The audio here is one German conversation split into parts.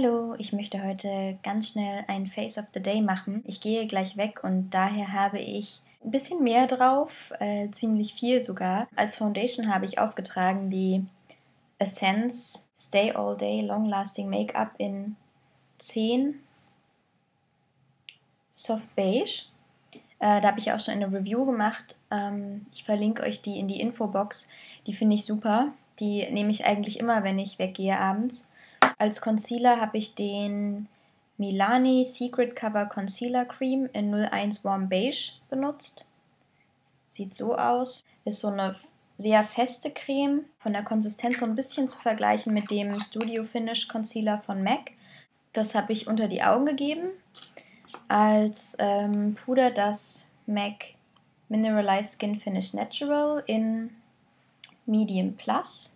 Hallo, ich möchte heute ganz schnell ein Face of the Day machen. Ich gehe gleich weg und daher habe ich ein bisschen mehr drauf, äh, ziemlich viel sogar. Als Foundation habe ich aufgetragen die Essence Stay All Day Long Lasting Make-up in 10 Soft Beige. Äh, da habe ich auch schon eine Review gemacht. Ähm, ich verlinke euch die in die Infobox. Die finde ich super. Die nehme ich eigentlich immer, wenn ich weggehe abends. Als Concealer habe ich den Milani Secret Cover Concealer Cream in 01 Warm Beige benutzt. Sieht so aus. Ist so eine sehr feste Creme. Von der Konsistenz so ein bisschen zu vergleichen mit dem Studio Finish Concealer von MAC. Das habe ich unter die Augen gegeben. Als ähm, Puder das MAC Mineralized Skin Finish Natural in Medium Plus.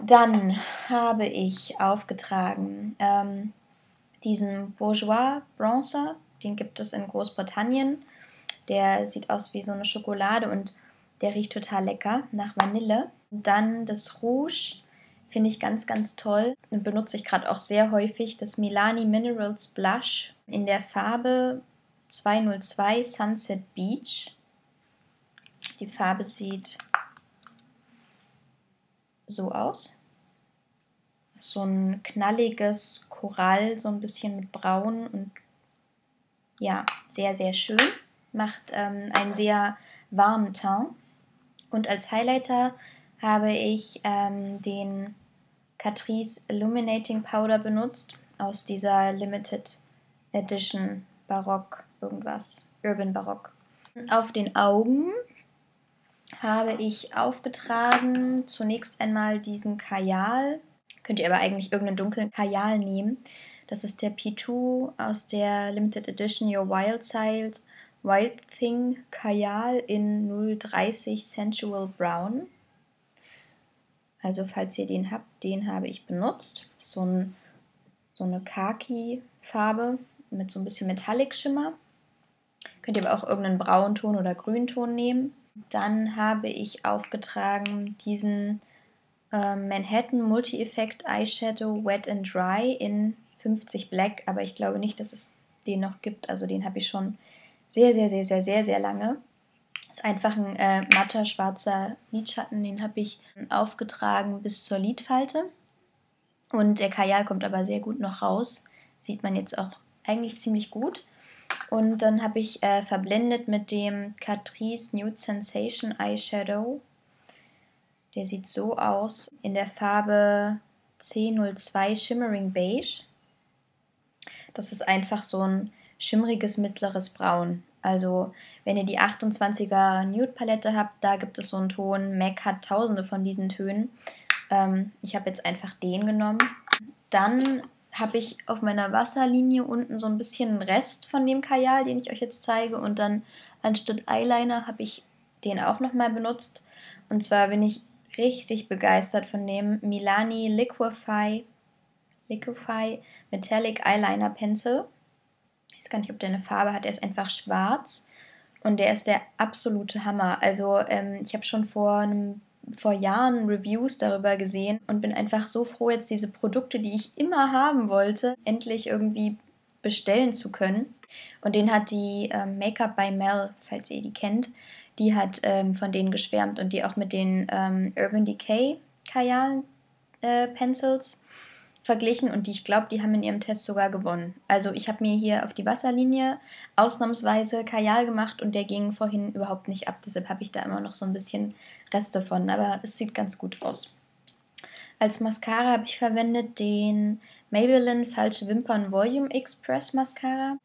Dann habe ich aufgetragen ähm, diesen Bourgeois Bronzer, den gibt es in Großbritannien. Der sieht aus wie so eine Schokolade und der riecht total lecker nach Vanille. Dann das Rouge finde ich ganz, ganz toll. Den benutze ich gerade auch sehr häufig. Das Milani Minerals Blush in der Farbe 202 Sunset Beach. Die Farbe sieht so aus. So ein knalliges Korall, so ein bisschen mit Braun und ja, sehr, sehr schön. Macht ähm, einen sehr warmen Teint. Und als Highlighter habe ich ähm, den Catrice Illuminating Powder benutzt aus dieser Limited Edition Barock irgendwas, Urban Barock. Auf den Augen habe ich aufgetragen zunächst einmal diesen Kajal. Könnt ihr aber eigentlich irgendeinen dunklen Kajal nehmen. Das ist der P2 aus der Limited Edition Your Wild Side Wild Thing Kajal in 030 Sensual Brown. Also falls ihr den habt, den habe ich benutzt. So, ein, so eine Khaki-Farbe mit so ein bisschen Metallic-Schimmer. Könnt ihr aber auch irgendeinen Braunton oder Grünton nehmen. Dann habe ich aufgetragen diesen äh, Manhattan Multi-Effekt Eyeshadow Wet and Dry in 50 Black, aber ich glaube nicht, dass es den noch gibt. Also den habe ich schon sehr, sehr, sehr, sehr, sehr, sehr lange. Ist einfach ein äh, matter schwarzer Lidschatten, den habe ich aufgetragen bis zur Lidfalte. Und der Kajal kommt aber sehr gut noch raus. Sieht man jetzt auch eigentlich ziemlich gut. Und dann habe ich äh, verblendet mit dem Catrice Nude Sensation Eyeshadow. Der sieht so aus in der Farbe C02 Shimmering Beige. Das ist einfach so ein schimmriges mittleres Braun. Also wenn ihr die 28er Nude Palette habt, da gibt es so einen Ton. MAC hat tausende von diesen Tönen. Ähm, ich habe jetzt einfach den genommen. Dann habe ich auf meiner Wasserlinie unten so ein bisschen einen Rest von dem Kajal, den ich euch jetzt zeige. Und dann anstatt Eyeliner habe ich den auch nochmal benutzt. Und zwar bin ich richtig begeistert von dem Milani Liquify, Liquify Metallic Eyeliner Pencil. Ich weiß gar nicht, ob der eine Farbe hat. Der ist einfach schwarz. Und der ist der absolute Hammer. Also ähm, ich habe schon vor einem vor Jahren Reviews darüber gesehen und bin einfach so froh, jetzt diese Produkte, die ich immer haben wollte, endlich irgendwie bestellen zu können. Und den hat die ähm, Make-up by Mel, falls ihr die kennt, die hat ähm, von denen geschwärmt und die auch mit den ähm, Urban Decay Kajal äh, Pencils verglichen und die, ich glaube, die haben in ihrem Test sogar gewonnen. Also ich habe mir hier auf die Wasserlinie ausnahmsweise Kajal gemacht und der ging vorhin überhaupt nicht ab. Deshalb habe ich da immer noch so ein bisschen Reste von, aber es sieht ganz gut aus. Als Mascara habe ich verwendet den Maybelline Falsche Wimpern Volume Express Mascara.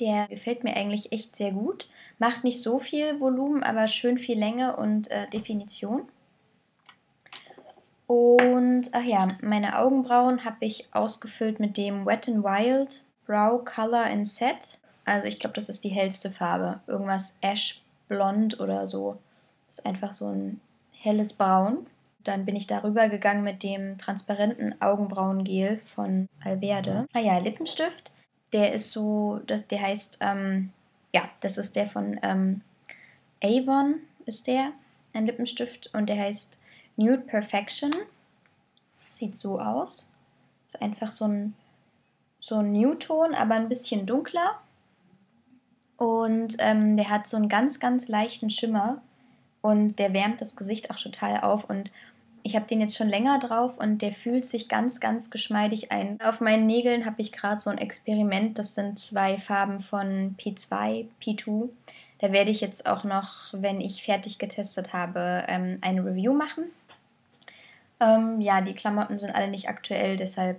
Der gefällt mir eigentlich echt sehr gut. Macht nicht so viel Volumen, aber schön viel Länge und äh, Definition. Und, ach ja, meine Augenbrauen habe ich ausgefüllt mit dem Wet n Wild Brow Color and Set. Also ich glaube, das ist die hellste Farbe. Irgendwas Ash Blond oder so. Das ist einfach so ein helles Braun. Dann bin ich darüber gegangen mit dem transparenten Augenbrauengel von Alverde. Ah ja, Lippenstift. Der ist so, das, der heißt, ähm, ja, das ist der von ähm, Avon, ist der, ein Lippenstift. Und der heißt Nude Perfection. Sieht so aus. Ist einfach so ein, so ein Newton, aber ein bisschen dunkler. Und ähm, der hat so einen ganz, ganz leichten Schimmer. Und der wärmt das Gesicht auch total auf. Und ich habe den jetzt schon länger drauf und der fühlt sich ganz, ganz geschmeidig ein. Auf meinen Nägeln habe ich gerade so ein Experiment. Das sind zwei Farben von P2, P2. Da werde ich jetzt auch noch, wenn ich fertig getestet habe, ähm, eine Review machen. Ähm, ja, die Klamotten sind alle nicht aktuell, deshalb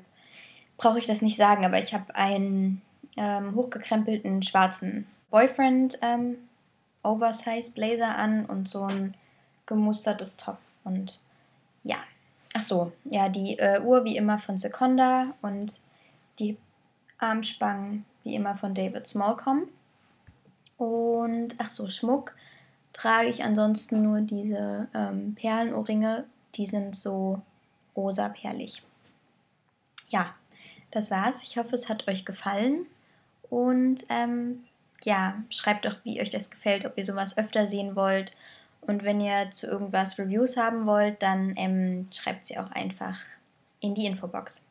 brauche ich das nicht sagen, aber ich habe einen ähm, hochgekrempelten schwarzen Boyfriend ähm, Oversize Blazer an und so ein gemustertes Top. Und ja, ach so, ja, die äh, Uhr wie immer von Seconda und die Armspangen wie immer von David Smallcom. Und ach so, Schmuck trage ich ansonsten nur diese ähm, Perlenohrringe, die sind so rosa perlig. Ja, das war's. Ich hoffe, es hat euch gefallen. Und ähm, ja, schreibt doch, wie euch das gefällt, ob ihr sowas öfter sehen wollt. Und wenn ihr zu irgendwas Reviews haben wollt, dann ähm, schreibt sie auch einfach in die Infobox.